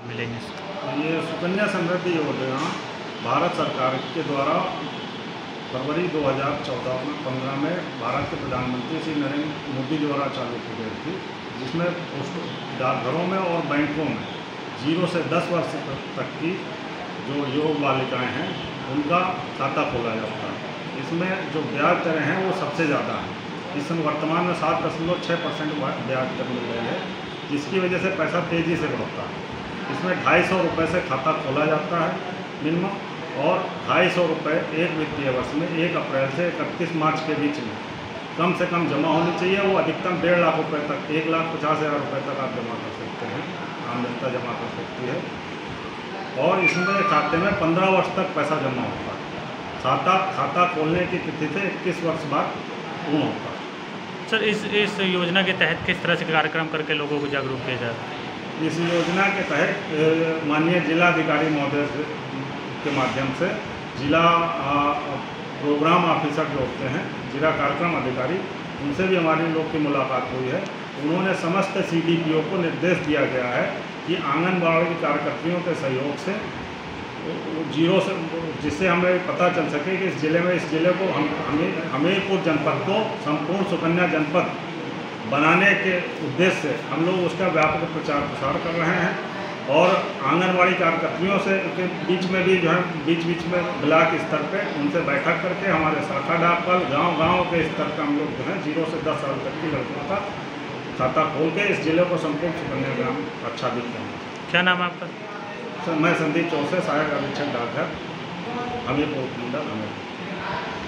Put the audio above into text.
लाभ मिलेंगे ये सुकन्या समृद्धि योजना भारत सरकार के द्वारा फरवरी 2014 में, पंद्रह में भारत के प्रधानमंत्री श्री नरेंद्र मोदी द्वारा चालू की गई थी, जिसमें पोस्ट डाकघरों में और बैंकों में ज़ीरो से दस वर्ष तक की जो योग बालिकाएँ हैं, उनका खाता खोला जाता है। इसमें जो ब्याज दरें हैं, वो सबसे ज़्यादा हैं। इस समय वर्तमान में सात दशमलव छः परसेंट ब्याज दर मिल रही है, जिसकी वजह से पैसा तेज़ी से बढ़ता है। इसमें ढाई सौ रुपये से खाता खोला जाता है मिनिमम और ढाई सौ रुपये एक वित्तीय वर्ष में, एक अप्रैल से इकतीस मार्च के बीच में। कम से कम जमा होनी चाहिए, वो अधिकतम डेढ़ लाख रुपये तक, एक लाख पचास हज़ार रुपये तक आप जमा कर सकते हैं आम जनता जमा कर सकती है। और इसमें खाते में पंद्रह वर्ष तक पैसा जमा होता है। खाता खाता खोलने की तिथि से इक्कीस वर्ष बाद पूर्ण होता है। सर, इस इस योजना के तहत किस तरह से कार्यक्रम करके लोगों को जागरूक किया जाता है? इस योजना के तहत माननीय जिलाधिकारी महोदय के माध्यम से जिला प्रोग्राम ऑफिसर जो होते हैं, जिला कार्यक्रम अधिकारी, उनसे भी हमारे लोग की मुलाकात हुई है। उन्होंने समस्त सी को निर्देश दिया गया है कि आंगनबाड़ी कार्यकर्तियों के सहयोग से ज़ीरो से, जिससे हमें पता चल सके कि इस ज़िले में, इस ज़िले को हम, हमें, हमीरपुर जनपद को, संपूर्ण सुकन्या जनपद बनाने के उद्देश्य से हम लोग उसका व्यापक प्रचार प्रसार कर रहे हैं और आंगनबाड़ी कार्यकर्तियों से के बीच में भी जो है बीच बीच में ब्लॉक स्तर पे उनसे बैठक करके हमारे शाखा डाकपाल गाँव गाँव के स्तर पर हम लोग जो है ज़ीरो से दस साल तक की लड़कियों का खाता खोल के इस ज़िले को संपूर्ण सुकन्या ग्राम आच्छादित हैं। क्या नाम है आपका? सर मैं संदीप चौसे सहायक अधीक्षक डाकघर हमीरपुर मंडल हमीरपुर